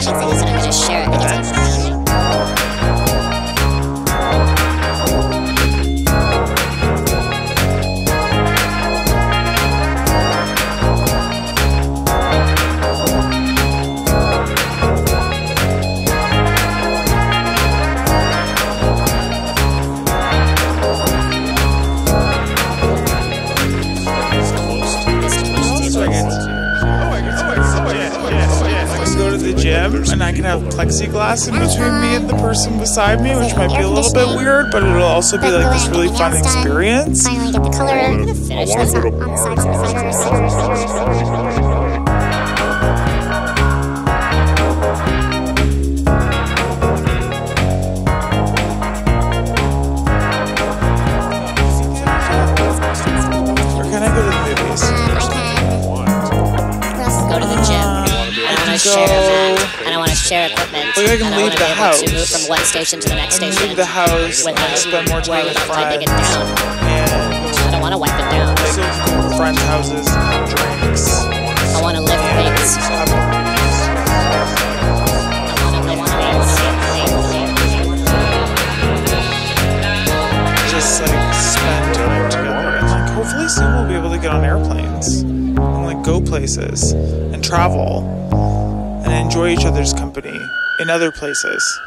description so you gonna just share it. Gym and I can have plexiglass in between me and the person beside me, which might be a little bit weird, but it'll also be like this really fun experience. Finally get the color. I'm gonna finish this on the sides of the cider. I don't go- share that. I don't want to share equipment. Can and I leave the able to house. move from one station to the next station. leave the house without spend more time with about typing it down. And I don't want to wipe it down. like friends' houses drinks. I want to lift things. to, to, to. just like spend time together and like hopefully soon we'll be able to get on airplanes and like go places and travel and enjoy each other's company in other places